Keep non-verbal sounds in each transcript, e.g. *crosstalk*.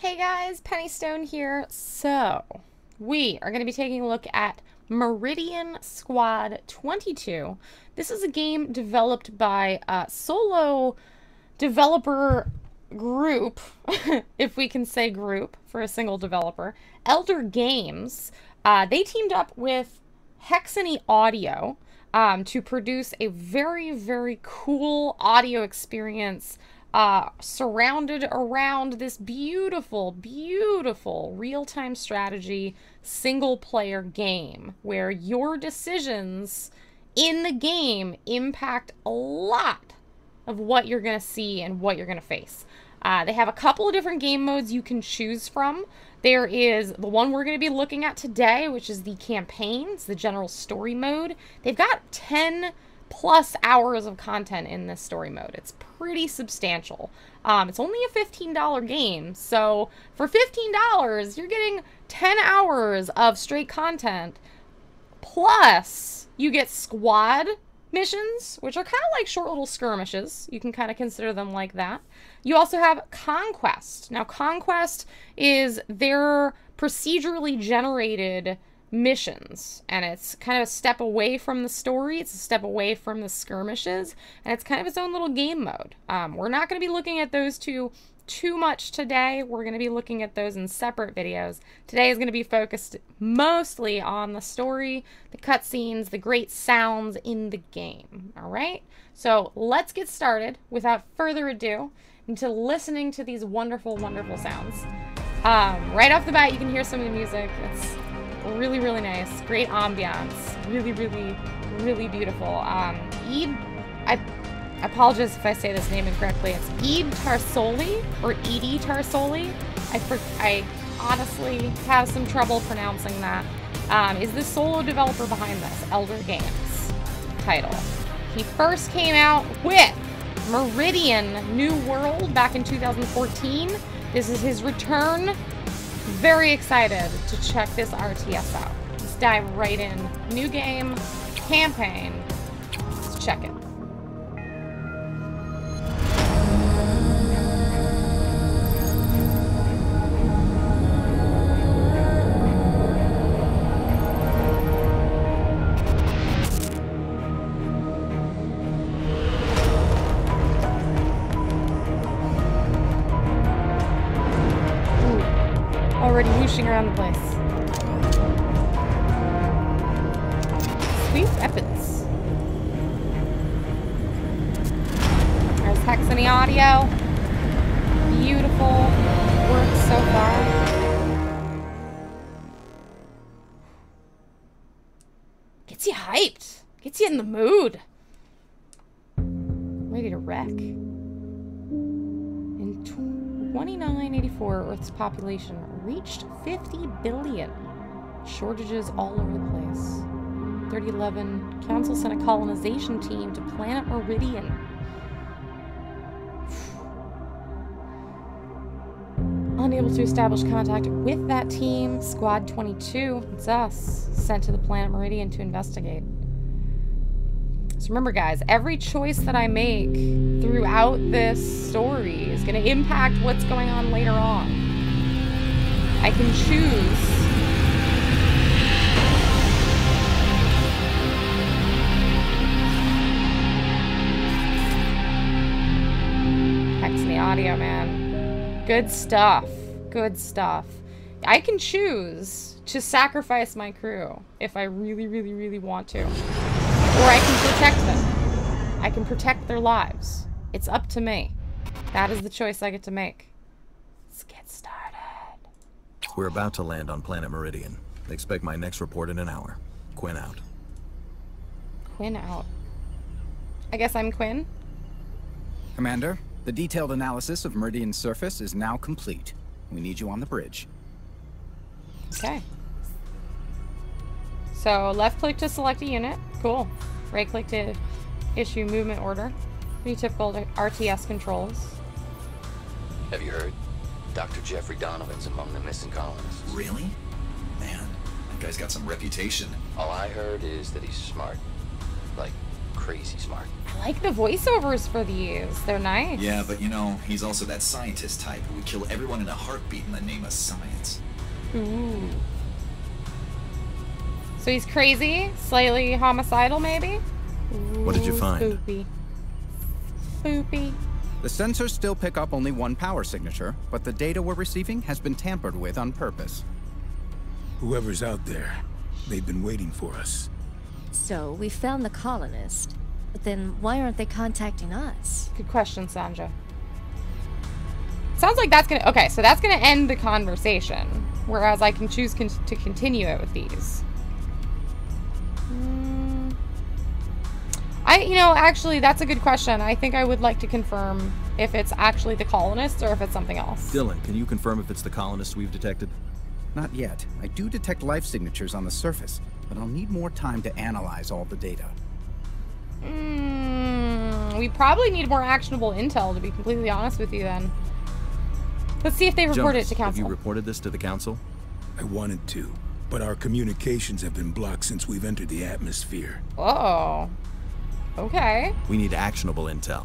Hey guys, Penny Stone here. So, we are going to be taking a look at Meridian Squad 22. This is a game developed by a solo developer group, *laughs* if we can say group for a single developer, Elder Games. Uh, they teamed up with Hexany Audio um, to produce a very, very cool audio experience uh, surrounded around this beautiful, beautiful real time strategy single player game where your decisions in the game impact a lot of what you're going to see and what you're going to face. Uh, they have a couple of different game modes you can choose from. There is the one we're going to be looking at today, which is the campaigns, the general story mode. They've got 10 plus hours of content in this story mode. It's pretty substantial. Um, it's only a $15 game, so for $15, you're getting 10 hours of straight content, plus you get squad missions, which are kind of like short little skirmishes. You can kind of consider them like that. You also have Conquest. Now, Conquest is their procedurally generated missions and it's kind of a step away from the story it's a step away from the skirmishes and it's kind of its own little game mode. Um, we're not going to be looking at those two too much today we're going to be looking at those in separate videos. Today is going to be focused mostly on the story the cutscenes the great sounds in the game all right? So let's get started. Without further ado into listening to these wonderful wonderful sounds. Um, right off the bat you can hear some of the music. It's really, really nice. Great ambiance. Really, really, really beautiful. Um, Eid, I, apologize if I say this name incorrectly. It's Eid Tarsoli, or Edie Tarsoli. I, I honestly have some trouble pronouncing that. Um, is the solo developer behind this, Elder Games title. He first came out with Meridian New World back in 2014. This is his return very excited to check this RTS out. Let's dive right in. New game, campaign. Let's check it. Already whooshing around the place. Sweet weapons. There's Hexany audio. Beautiful. Works so far. Gets you hyped. Gets you in the mood. Ready to wreck. 2984, Earth's population reached 50 billion. Shortages all over the place. 3011, Council sent a colonization team to planet Meridian. *sighs* Unable to establish contact with that team, Squad 22, it's us, sent to the planet Meridian to investigate. So remember, guys, every choice that I make throughout this story is going to impact what's going on later on. I can choose audio, man. Good stuff. Good stuff. I can choose to sacrifice my crew if I really, really, really want to. Or I can protect them. I can protect their lives. It's up to me. That is the choice I get to make. Let's get started. We're about to land on planet Meridian. Expect my next report in an hour. Quinn out. Quinn out. I guess I'm Quinn? Commander, the detailed analysis of Meridian's surface is now complete. We need you on the bridge. Okay. So left click to select a unit. Cool. Right click to issue movement order. Pretty typical RTS controls. Have you heard? Dr. Jeffrey Donovan's among the missing colonists. Really? Man, that guy's got some reputation. All I heard is that he's smart. Like, crazy smart. I like the voiceovers for these. They're nice. Yeah, but you know, he's also that scientist type who would kill everyone in a heartbeat in the name of science. Ooh. So he's crazy, slightly homicidal, maybe. What did you find? Spoopy. Spoopy. The sensors still pick up only one power signature, but the data we're receiving has been tampered with on purpose. Whoever's out there, they've been waiting for us. So, we found the colonist. But then why aren't they contacting us? Good question, Sandra. Sounds like that's gonna. Okay, so that's gonna end the conversation. Whereas I can choose con to continue it with these. Mm. I, you know, actually, that's a good question. I think I would like to confirm if it's actually the colonists or if it's something else. Dylan, can you confirm if it's the colonists we've detected? Not yet. I do detect life signatures on the surface, but I'll need more time to analyze all the data. Mm, we probably need more actionable intel, to be completely honest with you, then. Let's see if they report Jonas, it to council. Have you reported this to the council? I wanted to, but our communications have been blocked since we've entered the atmosphere. oh. Okay. We need actionable intel.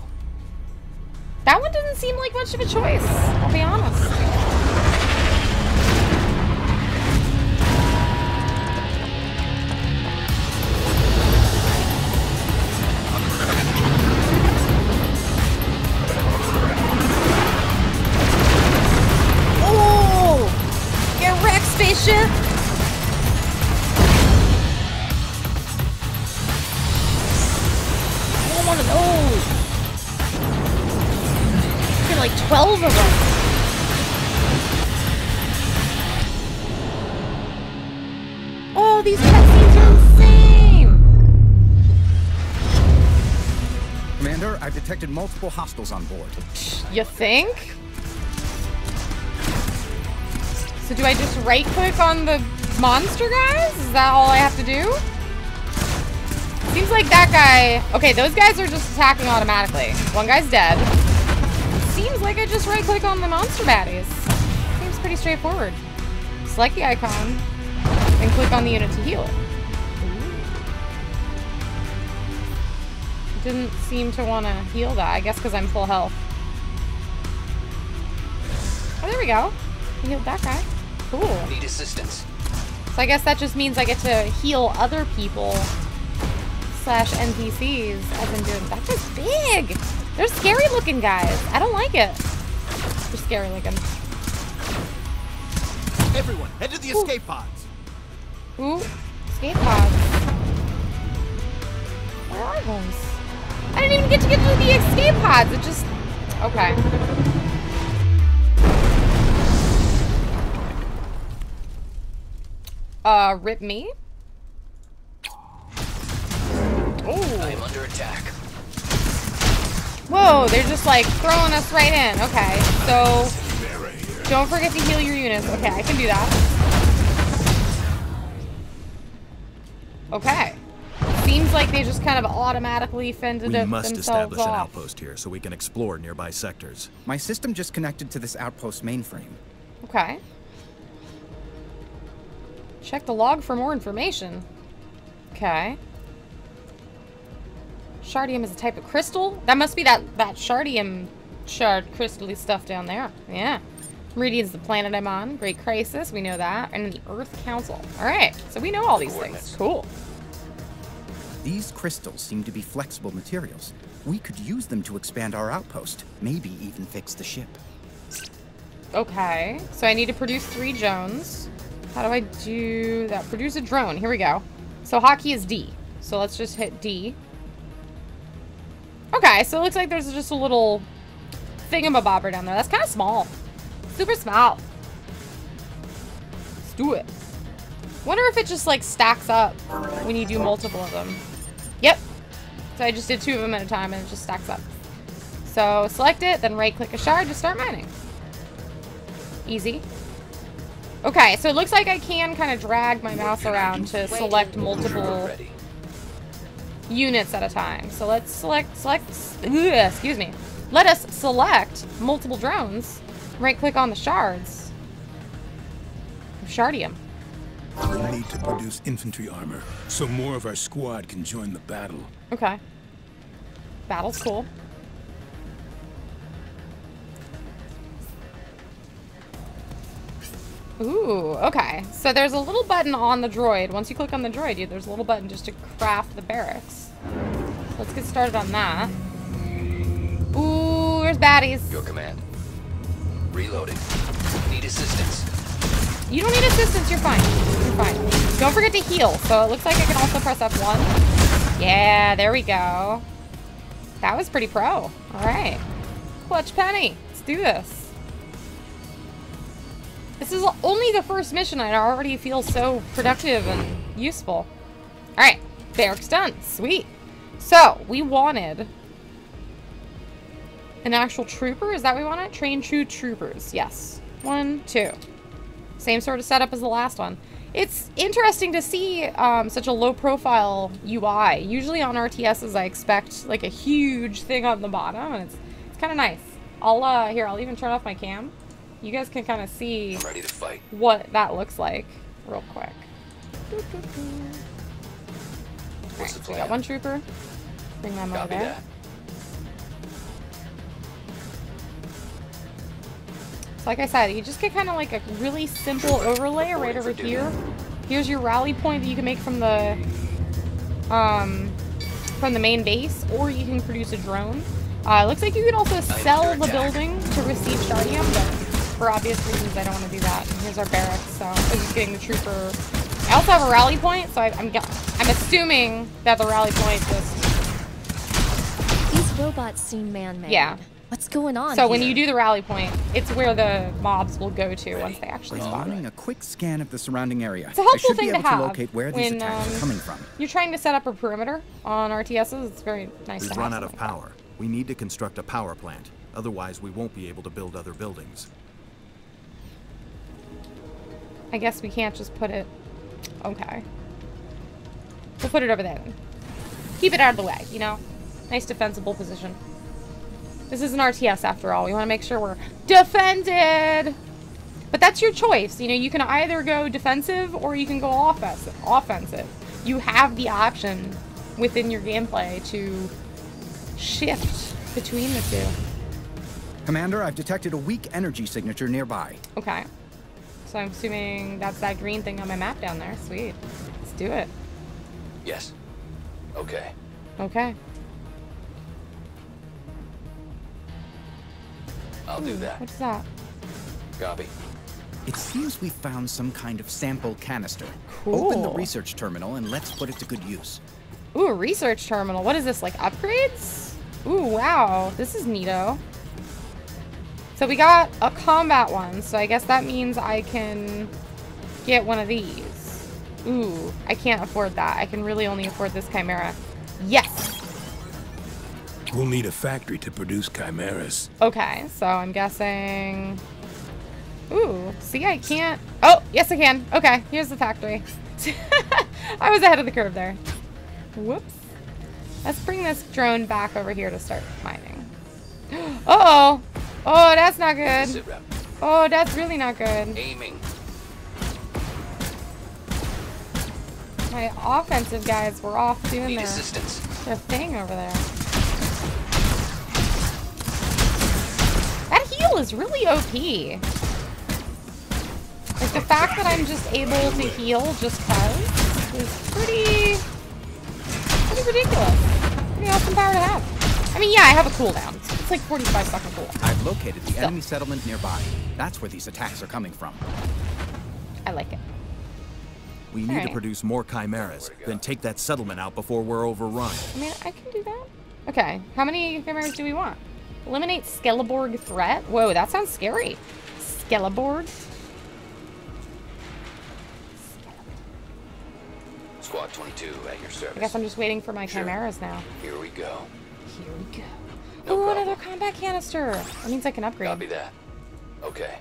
That one doesn't seem like much of a choice, I'll be honest. Multiple hostiles on board. You think? So do I just right click on the monster guys? Is that all I have to do? Seems like that guy... Okay, those guys are just attacking automatically. One guy's dead. Seems like I just right click on the monster baddies. Seems pretty straightforward. Select the icon, and click on the unit to heal it. Didn't seem to want to heal that. I guess because I'm full health. Oh, there we go. I healed that guy. Cool. Need assistance. So I guess that just means I get to heal other people slash NPCs as I'm doing. That guy's big. They're scary looking guys. I don't like it. They're scary looking. Everyone, head to the escape pods. Ooh, escape pods. Where are those? I didn't even get to get to the escape pods. It just okay. Uh, rip me. I Oh, am under attack. whoa! They're just like throwing us right in. Okay, so don't forget to heal your units. Okay, I can do that. Okay. Seems like they just kind of automatically fended We it must themselves establish an outpost here so we can explore nearby sectors. My system just connected to this outpost mainframe. Okay. Check the log for more information. Okay. Shardium is a type of crystal. That must be that, that Shardium shard crystally stuff down there. Yeah. Meridian's the planet I'm on. Great Crisis, we know that. And the Earth Council. Alright, so we know all these things. Cool. These crystals seem to be flexible materials. We could use them to expand our outpost, maybe even fix the ship. Okay, so I need to produce three drones. How do I do that? Produce a drone. Here we go. So hockey is D. So let's just hit D. Okay, so it looks like there's just a little thingamabobber down there. That's kind of small. Super small. Let's do it. Wonder if it just like stacks up when you do multiple of them. So I just did two of them at a time and it just stacks up. So select it, then right click a shard to start mining. Easy. Okay, so it looks like I can kind of drag my mouse around to select multiple units at a time. So let's select, select, ugh, excuse me. Let us select multiple drones. Right click on the shards. Shardium. We'll need to produce infantry armor, so more of our squad can join the battle. Okay. Battle's cool. Ooh, okay. So there's a little button on the droid. Once you click on the droid, you, there's a little button just to craft the barracks. Let's get started on that. Ooh, there's baddies. Your command. Reloading. Need assistance. You don't need assistance, you're fine. You're fine. Don't forget to heal. So it looks like I can also press F1. Yeah, there we go. That was pretty pro. Alright. Clutch Penny. Let's do this. This is only the first mission I already feel so productive and useful. Alright. Barracks done. Sweet. So, we wanted an actual trooper. Is that what we wanted? Train true troopers. Yes. One, two. Same sort of setup as the last one. It's interesting to see um, such a low profile UI. Usually on RTSs I expect like a huge thing on the bottom and it's, it's kind of nice. I'll, uh, here, I'll even turn off my cam. You guys can kind of see ready to fight. what that looks like real quick. The so we got one trooper. Bring them over there. that. So like I said, you just get kind of like a really simple overlay right over here. Here's your rally point that you can make from the um, from the main base, or you can produce a drone. Uh, it looks like you can also sell the building to receive Shardium, but for obvious reasons I don't want to do that. And here's our barracks, so I'm just getting the trooper. I also have a rally point, so I, I'm I'm assuming that the rally point just These robots seem man-made. Yeah. What's going on so when you do the rally point, it's where the mobs will go to once they actually By spawn. running a quick scan of the surrounding area, It's a I helpful should be thing to able to, have locate where these when, attacks um, are coming from. You're trying to set up a perimeter on RTSs. It's very nice We've to run have out of something like power. We need to construct a power plant. Otherwise, we won't be able to build other buildings. I guess we can't just put it. Okay. We'll put it over there. Keep it out of the way. You know, nice defensible position. This is an RTS after all. We want to make sure we're defended. But that's your choice. You know, you can either go defensive or you can go offensive. Offensive. You have the option within your gameplay to shift between the two. Commander, I've detected a weak energy signature nearby. Okay. So I'm assuming that's that green thing on my map down there. Sweet. Let's do it. Yes. Okay. Okay. I'll do that. What's that? Copy. It seems we found some kind of sample canister. Cool. Open the research terminal and let's put it to good use. Ooh, a research terminal. What is this, like upgrades? Ooh, wow. This is neato. So we got a combat one, so I guess that means I can get one of these. Ooh, I can't afford that. I can really only afford this Chimera. Yes! We'll need a factory to produce chimeras. Okay, so I'm guessing... Ooh, see, I can't... Oh, yes I can. Okay, here's the factory. *laughs* I was ahead of the curve there. Whoops. Let's bring this drone back over here to start mining. *gasps* Uh-oh. Oh, that's not good. Oh, that's really not good. Aiming. My offensive guys were off doing Need their, assistance. their thing over there. Is really OP. Like, the fact that I'm just able to heal just cause is pretty, pretty ridiculous. Pretty awesome power to have. I mean, yeah, I have a cooldown. It's, like 45 second cooldown. I've located the Still. enemy settlement nearby. That's where these attacks are coming from. I like it. We need to produce more chimeras, then take that settlement out before we're overrun. I mean, I can do that. Okay, how many chimeras do we want? Eliminate Skeleborg threat? Whoa, that sounds scary. Skeleborg? Squad 22 at your service. I guess I'm just waiting for my Sure. chimeras now. Here we go. Here we go. No Ooh, problem. another combat canister. That means I can upgrade. Copy that. Okay.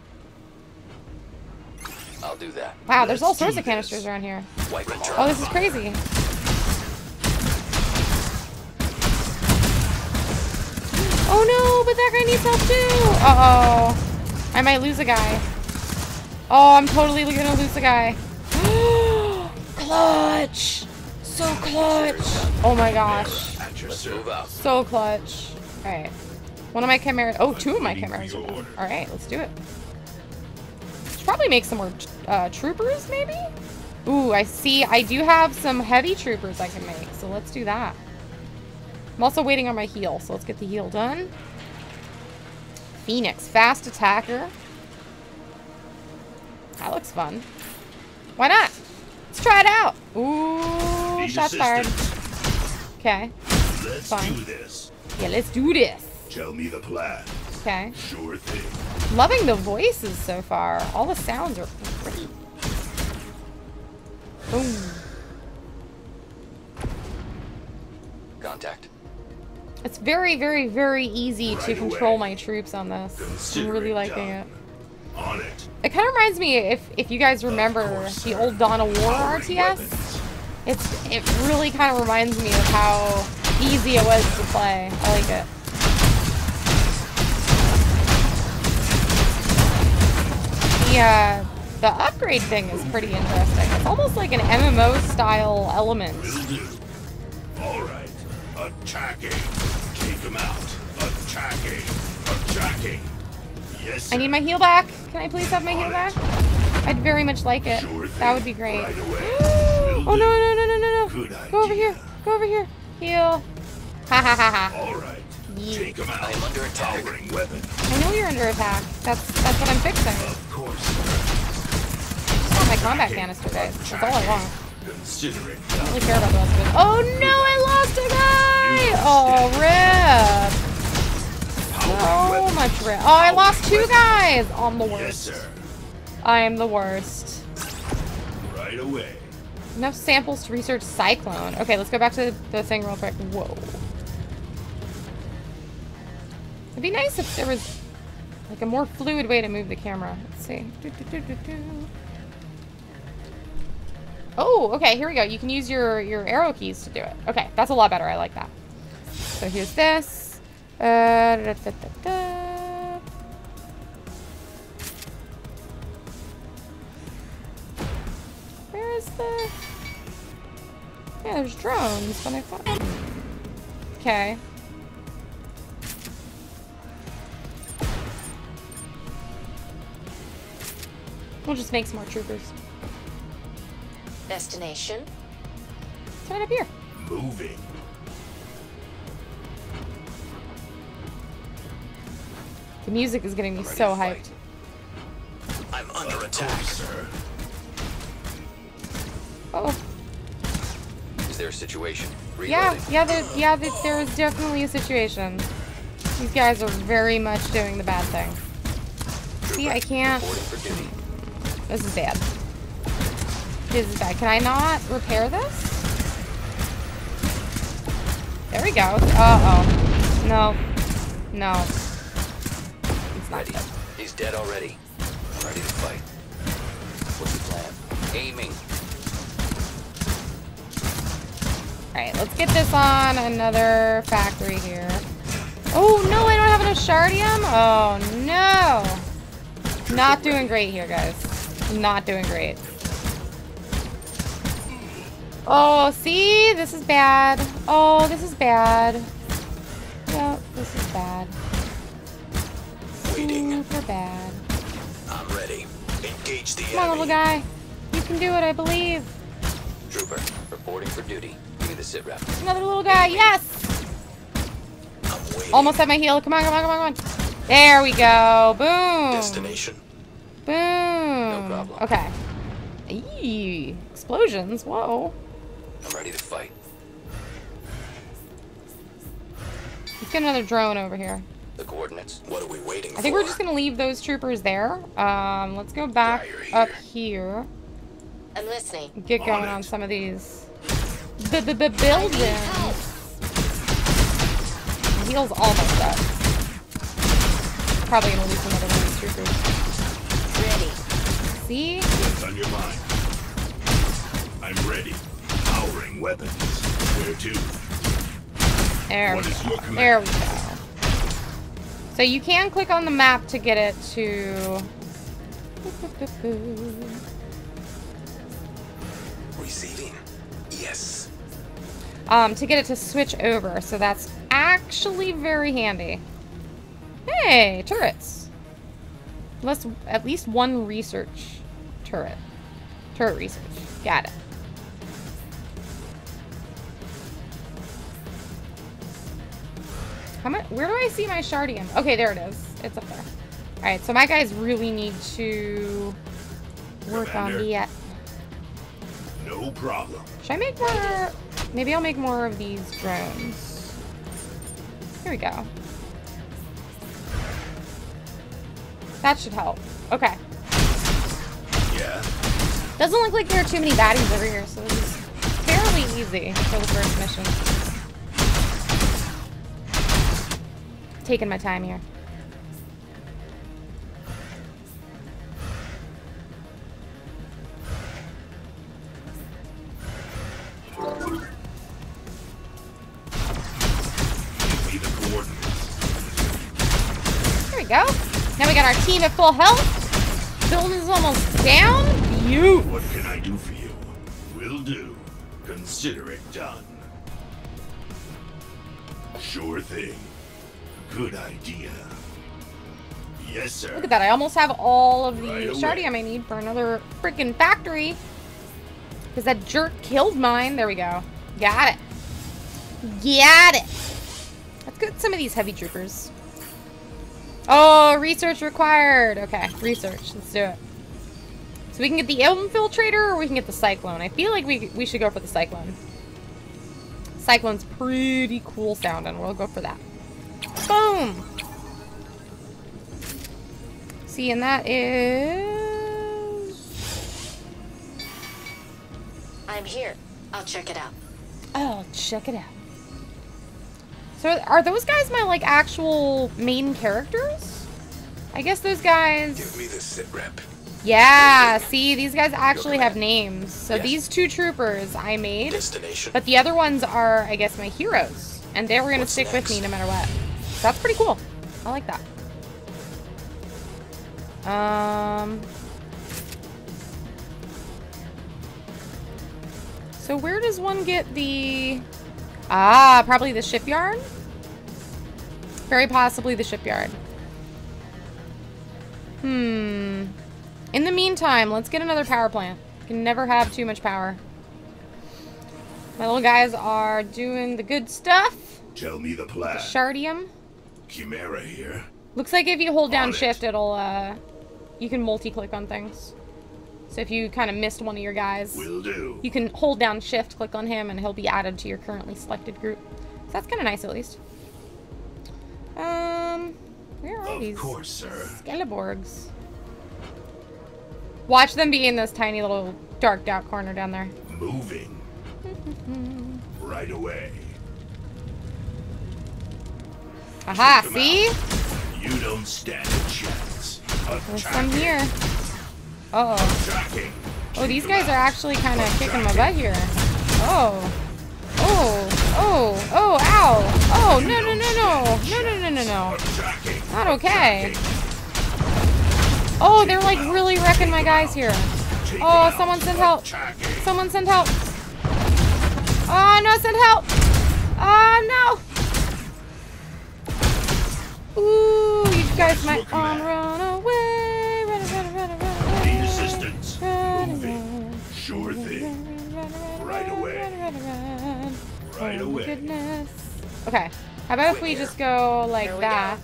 I'll do that. Wow, there's all sorts of canisters this. around here. Oh, this is crazy. Oh no, but that guy needs help too. Uh-oh. I might lose a guy. Oh, I'm totally gonna lose a guy. *gasps* clutch! So clutch! Oh my gosh. So clutch. Alright. One of my chimeras. Oh, two of my done. Alright, let's do it. Should probably make some more uh, troopers, maybe? Ooh, I see. I do have some heavy troopers I can make, so let's do that. I'm also waiting on my heal, so let's get the heal done. Phoenix, fast attacker. That looks fun. Why not? Let's try it out. Ooh, Need shots fired. Okay. Let's Fine. do this. Yeah, let's do this. Tell me the plan. Okay. Sure thing. Loving the voices so far. All the sounds are great. Boom. Contact. It's very, very, very easy to control away. my troops on this. I'm really liking done. it. On it. It kind of reminds me, if if you guys remember course, the old Dawn of War RTS, weapons. it's it really kind of reminds me of how easy it was to play. I like it. The uh, the upgrade thing is pretty interesting. It's almost like an MMO style element. All right. Attacking. Take him out. Attacking. Attacking. Yes, sir. I need my heal back. Can I please have my heal back? I'd very much like it. Sure That would be great. Right *gasps* oh no no no no no no! Good Go over here. Go over here. Heal. Ha ha ha ha. All right. Yeah. Take him out. I'm under attack. Powering weapons. I know you're under attack. That's that's what I'm fixing. Of course. Just want my combat canister, guys. That's all I want. Consider it I don't really care about the rest of it. Oh no! I lost a ah! guy. Oh rip. So much rip. Oh, I lost two guys. Oh, I'm the worst. I am the worst. Right away. Enough samples to research Cyclone. Okay, let's go back to the thing real quick. Whoa. It'd be nice if there was like a more fluid way to move the camera. Let's see. Do, do, do. Oh, okay, here we go. You can use your, your arrow keys to do it. Okay, that's a lot better. I like that. So here's this. Uh, da, da, da, da, da. Where is the... Yeah, there's drones, but I thought... Okay. We'll just make some more troopers. Destination? It's right up here. Moving. The music is getting me Ready so hyped. I'm under attack. sir. Oh, Is there a situation? yeah, Reloading. yeah, there, yeah, there, there is definitely a situation. These guys are very much doing the bad thing. See, I can't. Reporting for duty. This is bad. This is bad. Can I not repair this? There we go. Uh-oh. No. No. It's not Ready. good. He's dead already. Ready to fight. What's the plan? Aiming. Alright, let's get this on another factory here. Oh, no, I don't have enough shardium? Oh, no. Not doing great here, guys. Not doing great. Oh, see? This is bad. Oh, this is bad. Yep, this is bad. Waiting. Mm, Super bad. I'm ready. Engage the Come on, little guy. You can do it, I believe. Trooper, reporting for duty. Give me the sit rep. Another little guy. Yes! I'm waiting. Almost at my heal. Come on, come on, come on, come on. There we go. Boom. Destination. Boom. No problem. Okay. Eee. Explosions. Whoa. I'm ready to fight. Let's get another drone over here. The coordinates. What are we waiting for? I think we're just gonna leave those troopers there. Um, let's go back Yeah, you're up here. I'm listening. Get going on some of these. B -b -b buildings. Heal's almost up. Probably gonna lose another one of these troopers. Ready. See? What's on your mind? I'm ready. Powering weapons. Where to? There we What is go. your command? There we go. So you can click on the map to get it to. Receiving. Yes. um, to get it to switch over. So that's actually very handy. Hey, turrets. Let's at least one research turret. Turret research. Got it. How much? Where do I see my shardium? Okay, there it is. It's up there. All right, so my guys really need to work on the. Uh, No problem. should I make more? Maybe I'll make more of these drones. Here we go. That should help. Okay. Yeah. Doesn't look like there are too many baddies over here, so this is fairly easy for the first mission. Taking my time here. Give me the coordinates. There we go. Now we got our team at full health. Building's almost down. You. What can I do for you? Will do. Consider it done. Sure thing. Good idea. Yes, sir. Look at that. I almost have all of the Right shardium I need for another freaking factory. Because that jerk killed mine. There we go. Got it. Got it. Let's get some of these heavy troopers. Oh, research required. Okay, research. Let's do it. So we can get the infiltrator or we can get the cyclone. I feel like we, we should go for the cyclone. Cyclone's pretty cool sounding. We'll go for that. Boom. See, and that is... I'm here. I'll check it out. Oh, check it out. So are those guys my, like, actual main characters? I guess those guys... Give me the sit rep. Yeah, see, these guys actually have names. So Yes. these two troopers I made, Destination. but the other ones are, I guess, my heroes. And they were going to What's stick with me no matter what. That's pretty cool. I like that. Um... So where does one get the... Ah, probably the shipyard? Very possibly the shipyard. Hmm. In the meantime, let's get another power plant. Can never have too much power. My little guys are doing the good stuff. Tell me the plan. Shardium. Chimera here. Looks like if you hold down On it. shift, it'll, uh, you can multi-click on things. So if you kind of missed one of your guys, Will do. you can hold down shift, click on him, and he'll be added to your currently selected group. So that's kind of nice, at least. Um, where are Of these course, sir. Skeleborgs? Watch them be in this tiny little darked out corner down there. Moving. *laughs* right away. Aha, see? You don't stand a chance. There's some here. Uh oh. Oh, these guys are actually kind of kicking my butt here. Oh. Oh. Oh. Oh, ow. Oh, no, no, no, no. No, no, no, no, no. Not okay. Oh, they're like really wrecking my guys here. Oh, someone send help. Someone send help. Oh, no, send help. Oh, no. Ooh, you guys might your um, run away. Run, run, run, run, run Need assistance. Run Moving. away. Sure thing. Run, run, Right run, away. run, run, run. Right oh, away. goodness. Okay. How about if we just go like Here that?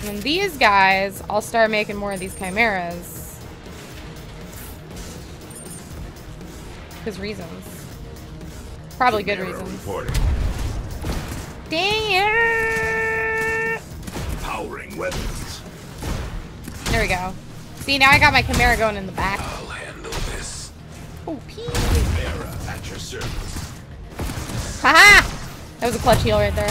And then these guys, I'll start making more of these chimeras. Because reasons. Probably good Chimera reasons. Reporting. Dang it! Powering weapons. There we go. See, now I got my chimera going in the back. I'll handle this. Oh, pee! Chimera at your service. Haha! That was a clutch heal right there.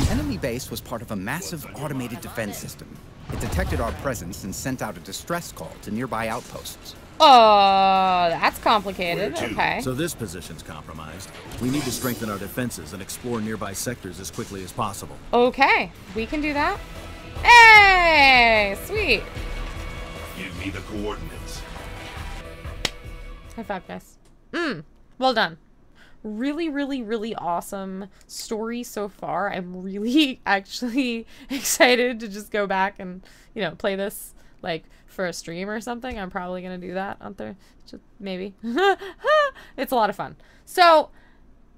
The enemy base was part of a massive automated defense system. It detected our presence and sent out a distress call to nearby outposts. Oh, that's complicated. Okay. So this position's compromised. We need to strengthen our defenses and explore nearby sectors as quickly as possible. Okay, we can do that. Hey, sweet. Give me the coordinates. High five, guys. Mm, well done. Really, really, really awesome story so far. I'm really *laughs* actually *laughs* excited to just go back and, you know, play this like for a stream or something. I'm probably to do that on there. Maybe. *laughs* it's a lot of fun. So,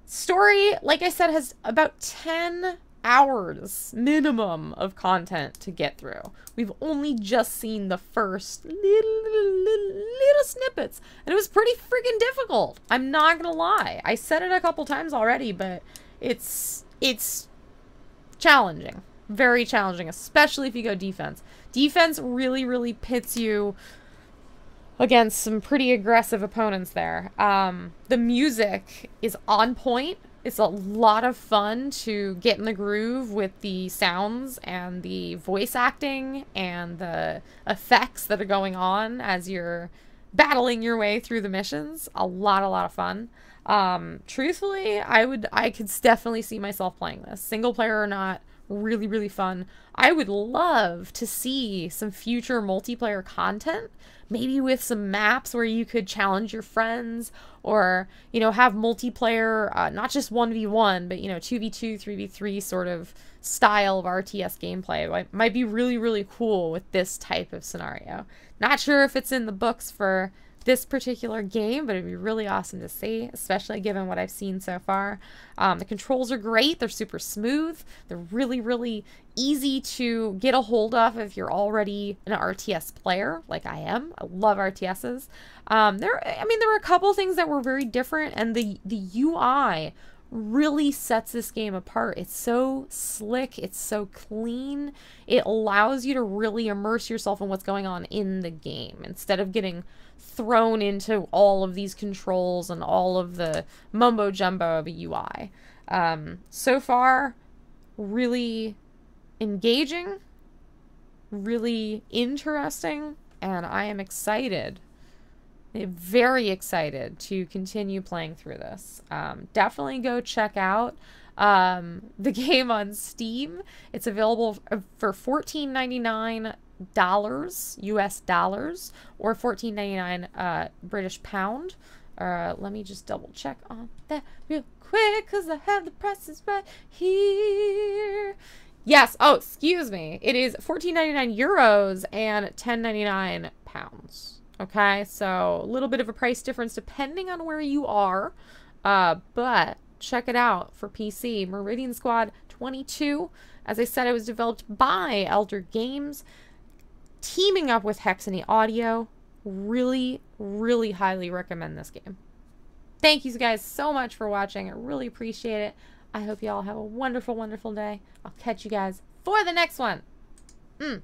story, like I said, has about 10 hours minimum of content to get through. We've only just seen the first little, little, little snippets, and it was pretty freaking difficult. I'm not gonna lie. I said it a couple times already, but it's it's challenging, very challenging, especially if you go defense. Defense really, really pits you against some pretty aggressive opponents there. Um, the music is on point it's a lot of fun to get in the groove with the sounds and the voice acting and the effects that are going on as you're battling your way through the missions. A lot, a lot of fun. Um, truthfully, I would, I could definitely see myself playing this, single player or not. Really, really fun. I would love to see some future multiplayer content maybe with some maps where you could challenge your friends or you know have multiplayer uh, not just 1v1 but you know 2v2 3v3 sort of style of rts gameplay it might be really really cool with this type of scenario not sure if it's in the books for this particular game, but it'd be really awesome to see, especially given what I've seen so far. Um, the controls are great. They're super smooth. They're really, really easy to get a hold of if you're already an RTS player, like I am. I love RTSs. Um, there, I mean, there were a couple things that were very different, and the the UI really sets this game apart. It's so slick, it's so clean. It allows you to really immerse yourself in what's going on in the game instead of getting thrown into all of these controls and all of the mumbo jumbo of a UI. Um, so far, really engaging, really interesting, and I am excited. Very excited to continue playing through this. Um, definitely go check out um, *laughs* the game on Steam. It's available for $14.99 dollars, US dollars, or fourteen ninety nine uh, British pound. Uh, let me just double check on that real quick because I have the prices right here. Yes. Oh, excuse me. It is fourteen ninety nine euros and ten ninety nine pounds. Okay, so a little bit of a price difference depending on where you are. Uh, but check it out for PC. Meridian Squad 22. As I said, it was developed by Elder Games teaming up with Hexany Audio. Really, really highly recommend this game. Thank you guys so much for watching. I really appreciate it. I hope you all have a wonderful, wonderful day. I'll catch you guys for the next one. Mm.